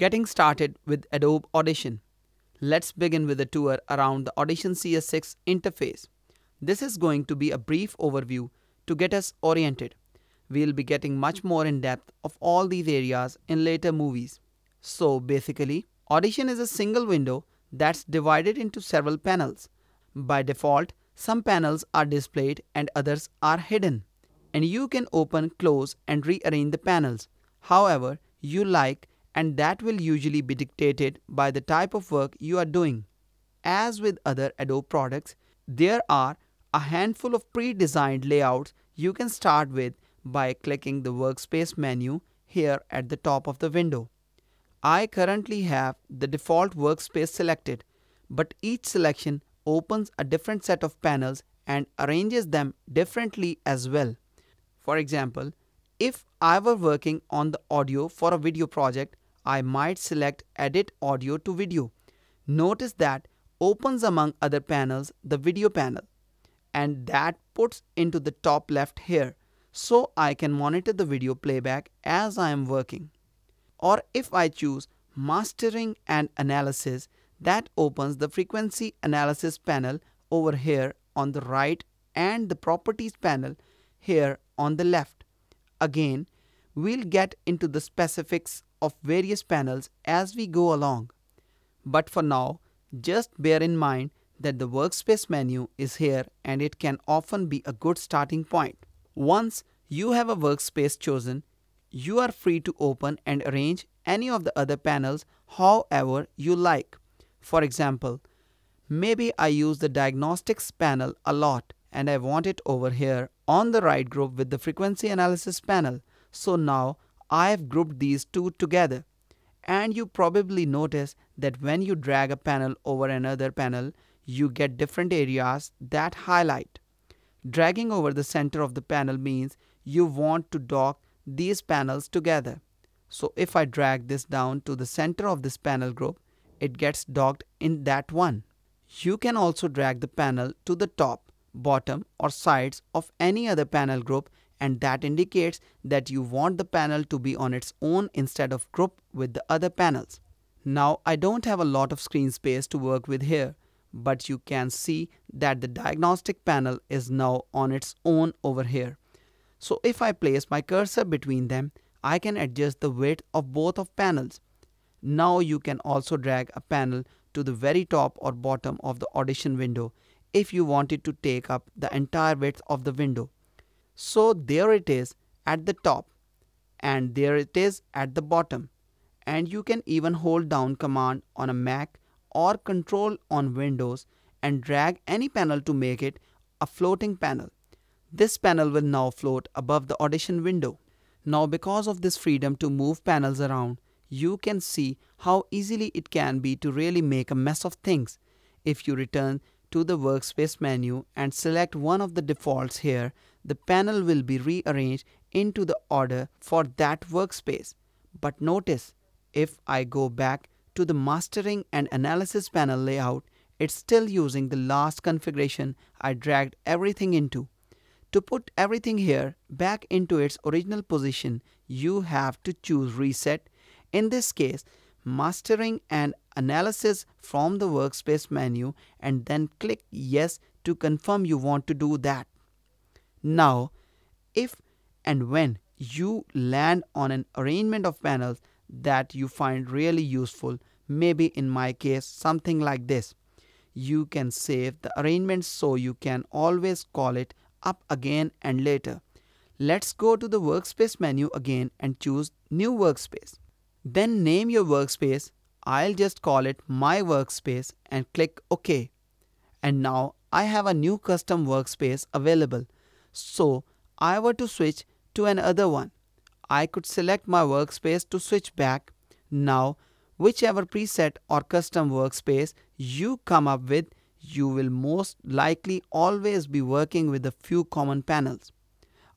Getting started with Adobe Audition. Let's begin with a tour around the Audition CS6 interface. This is going to be a brief overview to get us oriented. We'll be getting much more in depth of all these areas in later movies. So basically, Audition is a single window that's divided into several panels. By default, some panels are displayed and others are hidden. And you can open, close and rearrange the panels however you like and that will usually be dictated by the type of work you are doing. As with other Adobe products, there are a handful of pre-designed layouts you can start with by clicking the workspace menu here at the top of the window. I currently have the default workspace selected, but each selection opens a different set of panels and arranges them differently as well. For example, if I were working on the audio for a video project, I might select Edit Audio to Video. Notice that opens among other panels the video panel and that puts into the top left here so I can monitor the video playback as I am working. Or if I choose Mastering and Analysis, that opens the Frequency Analysis panel over here on the right and the Properties panel here on the left. Again, we'll get into the specifics of various panels as we go along. But for now, just bear in mind that the workspace menu is here and it can often be a good starting point. Once you have a workspace chosen, you are free to open and arrange any of the other panels however you like. For example, maybe I use the diagnostics panel a lot and I want it over here on the right group with the frequency analysis panel. So now I've grouped these two together. And you probably notice that when you drag a panel over another panel, you get different areas that highlight. Dragging over the center of the panel means you want to dock these panels together. So if I drag this down to the center of this panel group, it gets docked in that one. You can also drag the panel to the top bottom or sides of any other panel group and that indicates that you want the panel to be on its own instead of grouped with the other panels. Now I don't have a lot of screen space to work with here but you can see that the diagnostic panel is now on its own over here. So if I place my cursor between them, I can adjust the width of both of panels. Now you can also drag a panel to the very top or bottom of the audition window if you wanted to take up the entire width of the window. So there it is at the top and there it is at the bottom and you can even hold down command on a Mac or control on Windows and drag any panel to make it a floating panel. This panel will now float above the audition window. Now because of this freedom to move panels around, you can see how easily it can be to really make a mess of things. If you return to the workspace menu and select one of the defaults here, the panel will be rearranged into the order for that workspace. But notice, if I go back to the mastering and analysis panel layout, it's still using the last configuration I dragged everything into. To put everything here back into its original position, you have to choose reset. In this case, mastering and analysis from the workspace menu and then click yes to confirm you want to do that. Now, if and when you land on an arrangement of panels that you find really useful, maybe in my case something like this, you can save the arrangement so you can always call it up again and later. Let's go to the workspace menu again and choose new workspace. Then name your workspace. I'll just call it my workspace and click OK. And now I have a new custom workspace available. So I were to switch to another one. I could select my workspace to switch back. Now whichever preset or custom workspace you come up with, you will most likely always be working with a few common panels.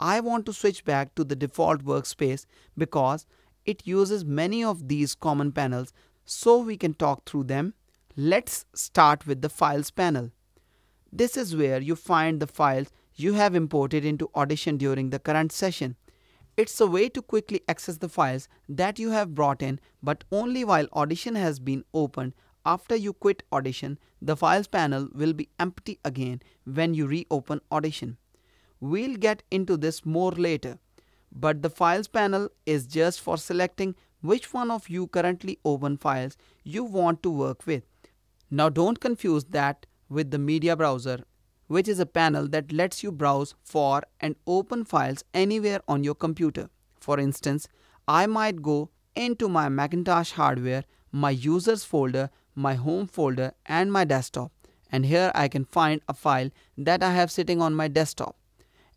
I want to switch back to the default workspace because it uses many of these common panels so we can talk through them. Let's start with the files panel. This is where you find the files you have imported into Audition during the current session. It's a way to quickly access the files that you have brought in but only while Audition has been opened. After you quit Audition, the Files panel will be empty again when you reopen Audition. We'll get into this more later, but the Files panel is just for selecting which one of you currently open files you want to work with. Now don't confuse that with the Media Browser, which is a panel that lets you browse for and open files anywhere on your computer. For instance, I might go into my Macintosh hardware, my users folder, my home folder and my desktop and here I can find a file that I have sitting on my desktop.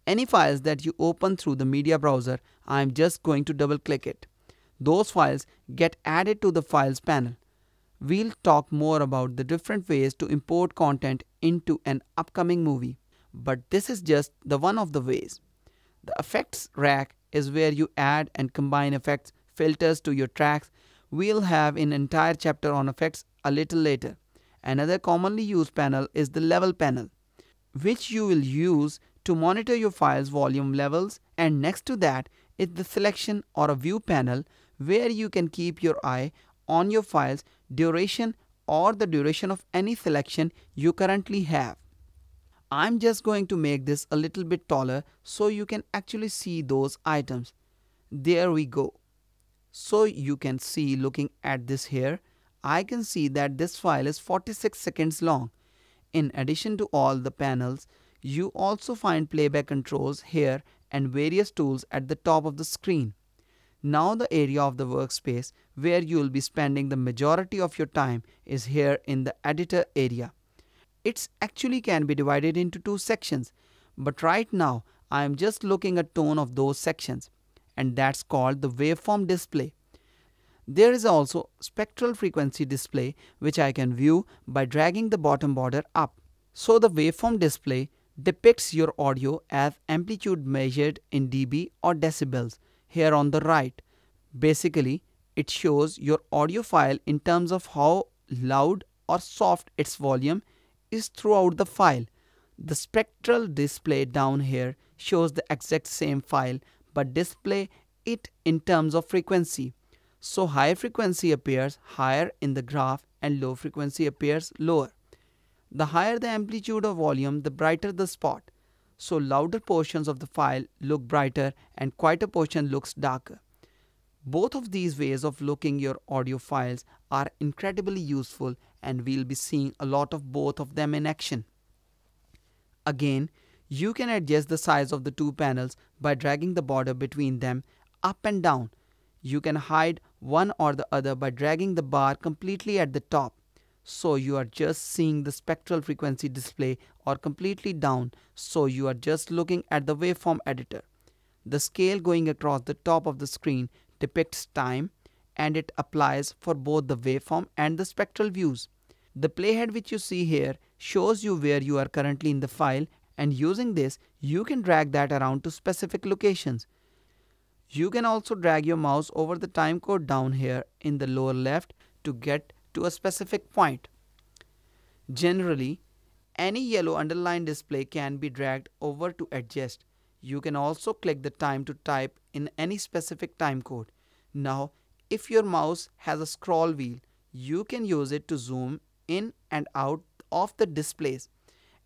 Any files that you open through the media browser, I am just going to double click it. Those files get added to the files panel. We'll talk more about the different ways to import content into an upcoming movie, but this is just the one of the ways. The effects rack is where you add and combine effects, filters to your tracks. We'll have an entire chapter on effects a little later. Another commonly used panel is the level panel, which you will use to monitor your file's volume levels and next to that is the selection or a view panel where you can keep your eye on your file's duration or the duration of any selection you currently have. I'm just going to make this a little bit taller so you can actually see those items. There we go. So you can see looking at this here, I can see that this file is 46 seconds long. In addition to all the panels, you also find playback controls here and various tools at the top of the screen. Now the area of the workspace where you will be spending the majority of your time is here in the editor area. It actually can be divided into two sections, but right now I am just looking at tone of those sections and that's called the waveform display. There is also spectral frequency display which I can view by dragging the bottom border up. So the waveform display depicts your audio as amplitude measured in dB or decibels here on the right. Basically, it shows your audio file in terms of how loud or soft its volume is throughout the file. The spectral display down here shows the exact same file but display it in terms of frequency. So high frequency appears higher in the graph and low frequency appears lower. The higher the amplitude or volume, the brighter the spot. So louder portions of the file look brighter and quieter portion looks darker. Both of these ways of looking your audio files are incredibly useful and we'll be seeing a lot of both of them in action. Again, you can adjust the size of the two panels by dragging the border between them up and down. You can hide one or the other by dragging the bar completely at the top so you are just seeing the spectral frequency display or completely down so you are just looking at the waveform editor. The scale going across the top of the screen depicts time and it applies for both the waveform and the spectral views. The playhead which you see here shows you where you are currently in the file and using this you can drag that around to specific locations. You can also drag your mouse over the timecode down here in the lower left to get to a specific point. Generally, any yellow underline display can be dragged over to adjust. You can also click the time to type in any specific time code. Now, if your mouse has a scroll wheel, you can use it to zoom in and out of the displays.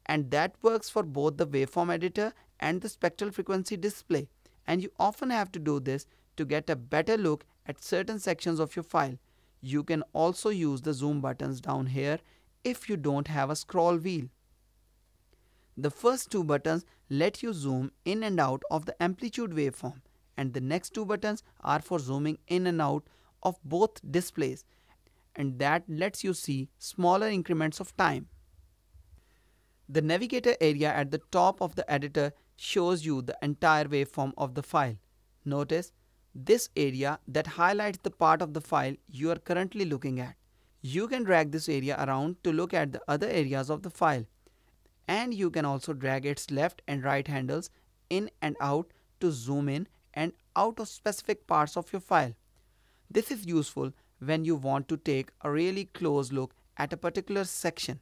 And that works for both the waveform editor and the spectral frequency display. And you often have to do this to get a better look at certain sections of your file. You can also use the zoom buttons down here if you don't have a scroll wheel. The first two buttons let you zoom in and out of the amplitude waveform and the next two buttons are for zooming in and out of both displays and that lets you see smaller increments of time. The navigator area at the top of the editor shows you the entire waveform of the file. Notice this area that highlights the part of the file you are currently looking at. You can drag this area around to look at the other areas of the file. And you can also drag its left and right handles in and out to zoom in and out of specific parts of your file. This is useful when you want to take a really close look at a particular section.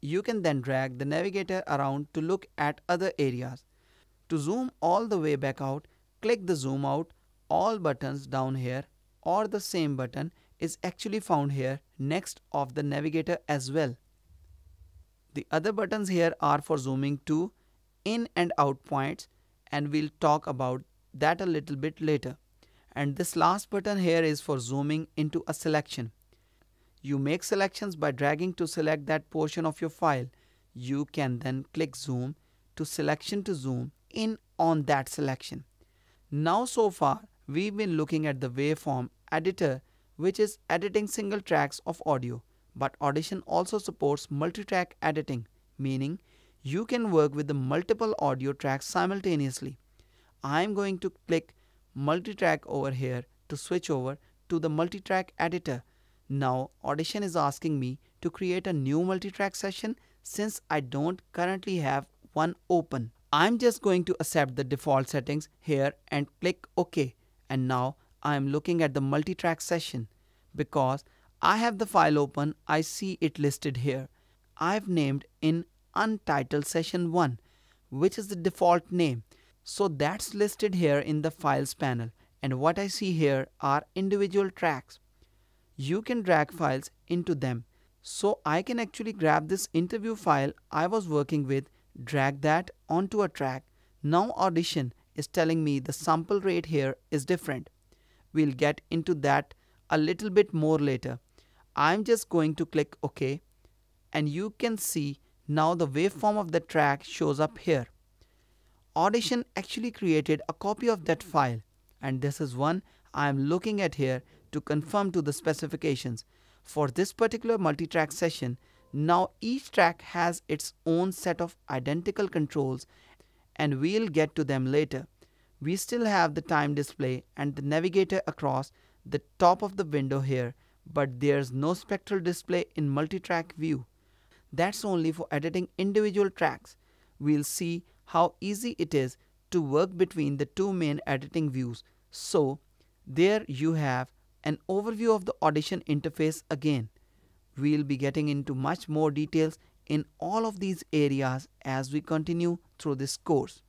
You can then drag the navigator around to look at other areas. To zoom all the way back out, click the zoom out, all buttons down here or the same button is actually found here next of the navigator as well. The other buttons here are for zooming to in and out points and we'll talk about that a little bit later. And this last button here is for zooming into a selection. You make selections by dragging to select that portion of your file. You can then click zoom to selection to zoom in on that selection. Now so far we've been looking at the waveform editor which is editing single tracks of audio but Audition also supports multi-track editing meaning you can work with the multiple audio tracks simultaneously. I'm going to click multi-track over here to switch over to the multi-track editor. Now Audition is asking me to create a new multi-track session since I don't currently have one open. I'm just going to accept the default settings here and click OK and now I am looking at the multi-track session because I have the file open I see it listed here. I've named in untitled session 1 which is the default name so that's listed here in the files panel and what I see here are individual tracks. You can drag files into them. So I can actually grab this interview file I was working with, drag that onto a track. Now Audition is telling me the sample rate here is different. We'll get into that a little bit more later. I'm just going to click OK and you can see now the waveform of the track shows up here. Audition actually created a copy of that file and this is one I am looking at here to confirm to the specifications. For this particular multi-track session, now each track has its own set of identical controls and we'll get to them later. We still have the time display and the navigator across the top of the window here but there's no spectral display in multi-track view. That's only for editing individual tracks. We'll see how easy it is to work between the two main editing views. So there you have an overview of the audition interface again. We'll be getting into much more details in all of these areas as we continue through this course.